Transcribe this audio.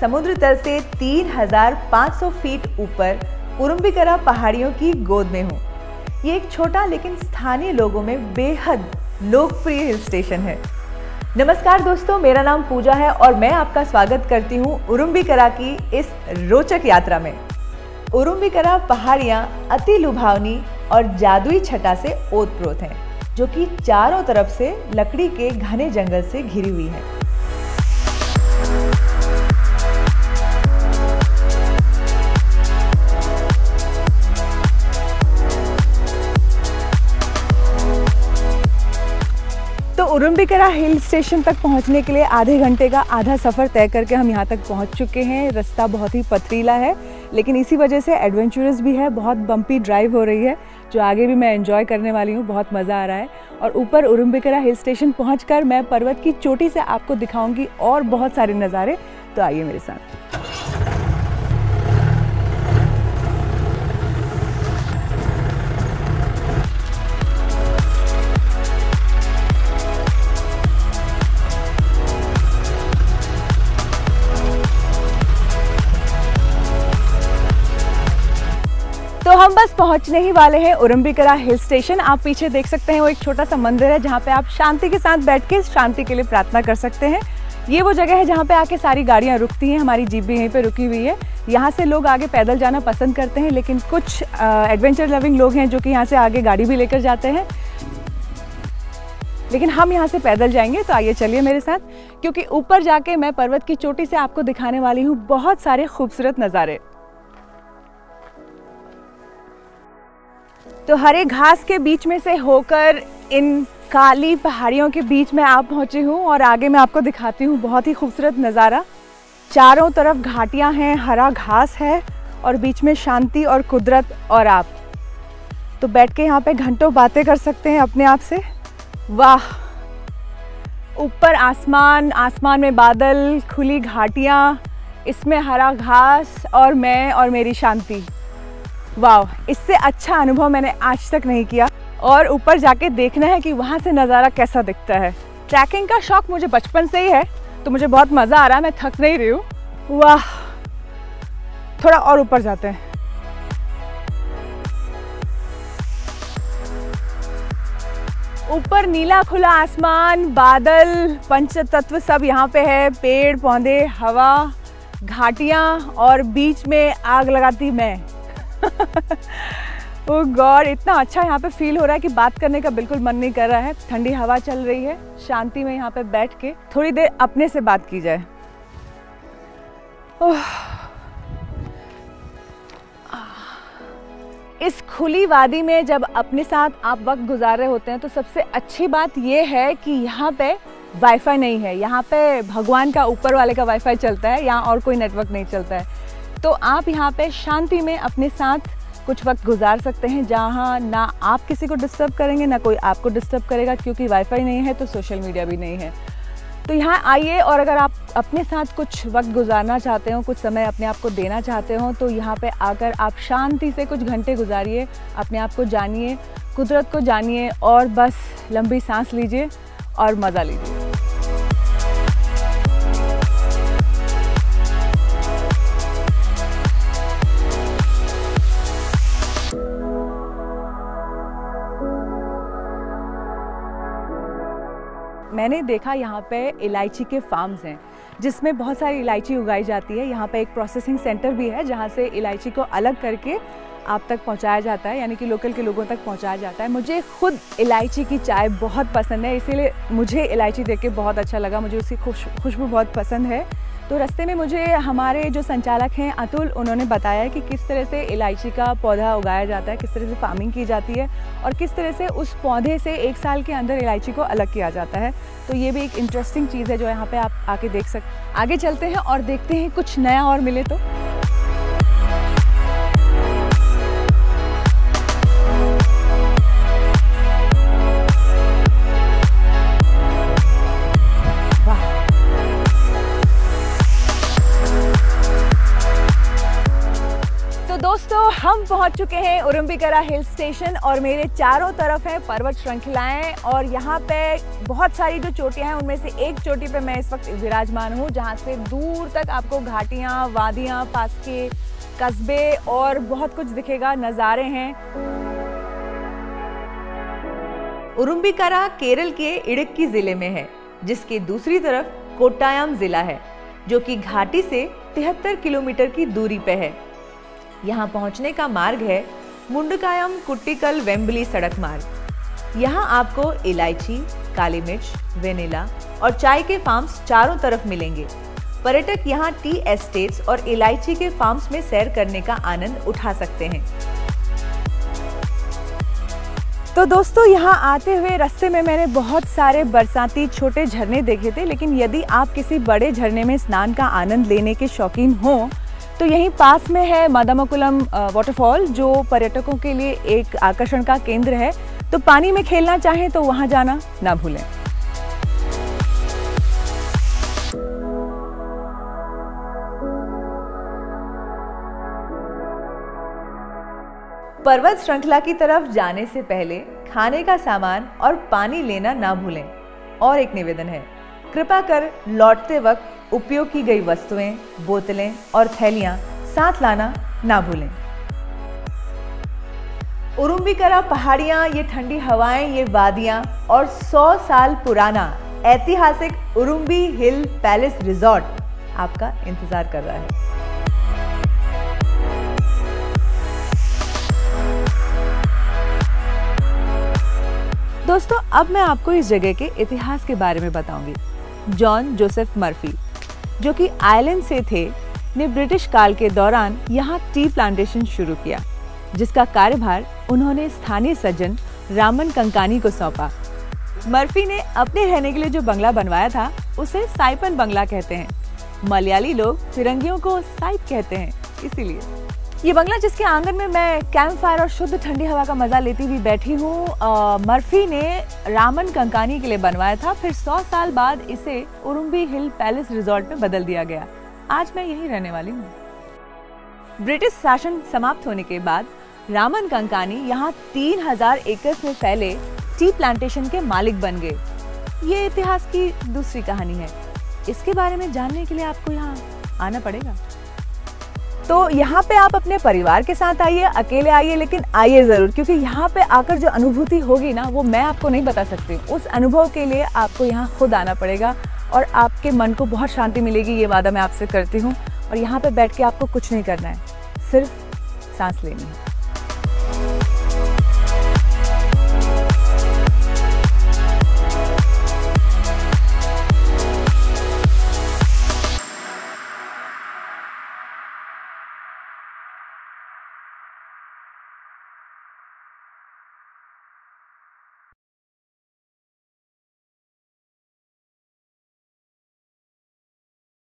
समुद्र तल से 3,500 फीट ऊपर उरुम्बिकरा पहाड़ियों की गोद में हूँ। ये एक छोटा लेकिन स्थानीय लोगों में बेहद लोकप्रिय हिल स्टेशन है। नमस्कार दोस्तों मेरा नाम पूजा है और मैं आपका स्वागत करती हूँ उरुम्बिकरा की इस रोचक यात्रा में। उरुम्बिकरा पहाड़ियाँ अति लुभावनी और जादुई छटा से ओतप्रोत हैं जो कि चारों तरफ़ से लकड़ी के घने जंगल से घिरी हुई है। उरुम्बिकरा हिल स्टेशन तक पहुँचने के लिए आधे घंटे का आधा सफ़र तय करके हम यहाँ तक पहुँच चुके हैं। रास्ता बहुत ही पथरीला है, लेकिन इसी वजह से एडवेंचरस भी है, बहुत बम्पी ड्राइव हो रही है, जो आगे भी मैं एंजॉय करने वाली हूँ, बहुत मज़ा आ रहा है। और ऊपर उरुम्बिकरा हिल स्टेशन पहुँच मैं पर्वत की चोटी से आपको दिखाऊँगी और बहुत सारे नज़ारे तो आइए मेरे साथ। बस पहुँचने ही वाले हैं उरम्बिकरा हिल स्टेशन। आप पीछे देख सकते हैं, वो एक छोटा सा मंदिर है, जहाँ पे आप शांति के साथ बैठ के शांति के लिए प्रार्थना कर सकते हैं। ये वो जगह है जहाँ पे आके सारी गाड़ियाँ रुकती हैं, हमारी जीप भी यहीं पे रुकी हुई है। यहाँ से लोग आगे पैदल जाना पसंद करते हैं, लेकिन कुछ एडवेंचर लविंग लोग हैं जो कि यहाँ से आगे गाड़ी भी लेकर जाते हैं। लेकिन हम यहाँ से पैदल जाएँगे तो आइए चलिए मेरे साथ, क्योंकि ऊपर जाके मैं पर्वत की चोटी से आपको दिखाने वाली हूँ बहुत सारे खूबसूरत नज़ारे। तो हरे घास के बीच में से होकर इन काली पहाड़ियों के बीच में आप पहुँची हूँ और आगे मैं आपको दिखाती हूँ बहुत ही खूबसूरत नज़ारा। चारों तरफ़ घाटियाँ हैं, हरा घास है और बीच में शांति और कुदरत और आप। तो बैठ के यहाँ पे घंटों बातें कर सकते हैं अपने आप से। वाह! ऊपर आसमान आसमान में बादल, खुली घाटियाँ, इसमें हरा घास और मैं और मेरी शांति। वाह, इससे अच्छा अनुभव मैंने आज तक नहीं किया। और ऊपर जाके देखना है कि वहाँ से नज़ारा कैसा दिखता है। ट्रैकिंग का शौक मुझे बचपन से ही है तो मुझे बहुत मज़ा आ रहा है, मैं थक नहीं रही हूँ। वाह, थोड़ा और ऊपर जाते हैं। ऊपर नीला खुला आसमान, बादल पंच तत्व सब यहाँ पे है। पेड़, पौधे, हवा, घाटियाँ और बीच में आग लगाती मैं। ओ गॉड, इतना अच्छा यहाँ पे फील हो रहा है कि बात करने का बिल्कुल मन नहीं कर रहा है। ठंडी हवा चल रही है, शांति में यहाँ पे बैठ के थोड़ी देर अपने से बात की जाए। इस खुली वादी में जब अपने साथ आप वक्त गुजार रहे होते हैं तो सबसे अच्छी बात यह है कि यहाँ पे वाईफाई नहीं है। यहाँ पे भगवान का ऊपर वाले का वाईफाई चलता है, यहाँ और कोई नेटवर्क नहीं चलता है। तो आप यहाँ पे शांति में अपने साथ कुछ वक्त गुजार सकते हैं जहाँ ना आप किसी को डिस्टर्ब करेंगे, ना कोई आपको डिस्टर्ब करेगा क्योंकि वाईफाई नहीं है तो सोशल मीडिया भी नहीं है। तो यहाँ आइए और अगर आप अपने साथ कुछ वक्त गुजारना चाहते हो, कुछ समय अपने आप को देना चाहते हो तो यहाँ पे आकर आप शांति से कुछ घंटे गुजारिए, अपने आप को जानिए, कुदरत को जानिए और बस लंबी सांस लीजिए और मज़ा लीजिए। मैंने देखा यहाँ पे इलायची के फार्म्स हैं, जिसमें बहुत सारी इलायची उगाई जाती है। यहाँ पे एक प्रोसेसिंग सेंटर भी है, जहाँ से इलायची को अलग करके आप तक पहुँचाया जाता है, यानी कि लोकल के लोगों तक पहुँचाया जाता है। मुझे खुद इलायची की चाय बहुत पसंद है, इसीलिए मुझे इलायची देख के बहुत अच्छा लगा। मुझे उसकी खुश, खुशबू बहुत पसंद है। तो रस्ते में मुझे हमारे जो संचालक हैं अतुल, उन्होंने बताया कि किस तरह से इलायची का पौधा उगाया जाता है, किस तरह से फ़ार्मिंग की जाती है और किस तरह से उस पौधे से एक साल के अंदर इलायची को अलग किया जाता है। तो ये भी एक इंटरेस्टिंग चीज़ है जो यहाँ पे आप आके देख सकते आगे चलते हैं और देखते हैं कुछ नया और मिले तो। पहुँच चुके हैं उरुम्बिकरा हिल स्टेशन और मेरे चारों तरफ़ है पर्वत श्रृंखलाएँ और यहाँ पे बहुत सारी जो चोटियाँ हैं, उनमें से एक चोटी पे मैं इस वक्त विराजमान हूँ, जहाँ से दूर तक आपको घाटियाँ, वादियाँ पास के कस्बे और बहुत कुछ दिखेगा, नज़ारे हैं। उरुम्बिकरा केरल के इड़क्की ज़िले में है, जिसके दूसरी तरफ़ कोट्टायाम जिला है, जो कि घाटी से तिहत्तर किलोमीटर की दूरी पे है। यहाँ पहुँचने का मार्ग है मुंडकायम कुट्टिकल वेम्बली सड़क मार्ग। यहाँ आपको इलायची, काली मिर्च, वेनिला और चाय के फार्म्स चारों तरफ़ मिलेंगे। पर्यटक यहाँ टी एस्टेट्स और इलायची के फार्म्स में सैर करने का आनंद उठा सकते हैं। तो दोस्तों, यहाँ आते हुए रास्ते में मैंने बहुत सारे बरसाती छोटे झरने देखे थे, लेकिन यदि आप किसी बड़े झरने में स्नान का आनंद लेने के शौकीन हो तो यहीं पास में है मादामकुलम वाटरफॉल जो पर्यटकों के लिए एक आकर्षण का केंद्र है। तो पानी में खेलना चाहें तो वहाँ जाना ना भूलें। पर्वत श्रृंखला की तरफ़ जाने से पहले खाने का सामान और पानी लेना ना भूलें। और एक निवेदन है, कृपा कर लौटते वक्त उपयोग की गई वस्तुएँ, बोतलें और थैलियाँ साथ लाना ना भूलें। उरुम्बिकरा पहाड़ियाँ, ये ठंडी हवाएँ, ये वादियाँ और 100 साल पुराना ऐतिहासिक उरुम्बी हिल पैलेस रिजॉर्ट आपका इंतज़ार कर रहा है। दोस्तों, अब मैं आपको इस जगह के इतिहास के बारे में बताऊँगी। जॉन जोसेफ मर्फी जो कि आयरलैंड से थे, ने ब्रिटिश काल के दौरान यहाँ टी प्लांटेशन शुरू किया, जिसका कार्यभार उन्होंने स्थानीय सज्जन रामन कंकानी को सौंपा। मर्फी ने अपने रहने के लिए जो बंगला बनवाया था, उसे साइपन बंगला कहते हैं। मलयाली लोग फिरंगियों को साइप कहते हैं, इसीलिए। ये बंगला जिसके आँगन में मैं कैंप फायर और शुद्ध ठंडी हवा का मज़ा लेती हुई बैठी हूँ मर्फी ने रामन कंकानी के लिए बनवाया था। फिर सौ साल बाद इसे उरुम्बी हिल पैलेस रिजॉर्ट में बदल दिया गया। आज मैं यहीं रहने वाली हूँ। ब्रिटिश शासन समाप्त होने के बाद रामन कंकानी यहाँ तीन हज़ार एकड़ में फैले टी प्लांटेशन के मालिक बन गए। ये इतिहास की दूसरी कहानी है। इसके बारे में जानने के लिए आपको यहाँ आना पड़ेगा। तो यहाँ पे आप अपने परिवार के साथ आइए, अकेले आइए, लेकिन आइए ज़रूर, क्योंकि यहाँ पे आकर जो अनुभूति होगी ना, वो मैं आपको नहीं बता सकती उस अनुभव के लिए आपको यहाँ खुद आना पड़ेगा और आपके मन को बहुत शांति मिलेगी, ये वादा मैं आपसे करती हूँ। और यहाँ पे बैठ के आपको कुछ नहीं करना है, सिर्फ़ सांस लेनी है।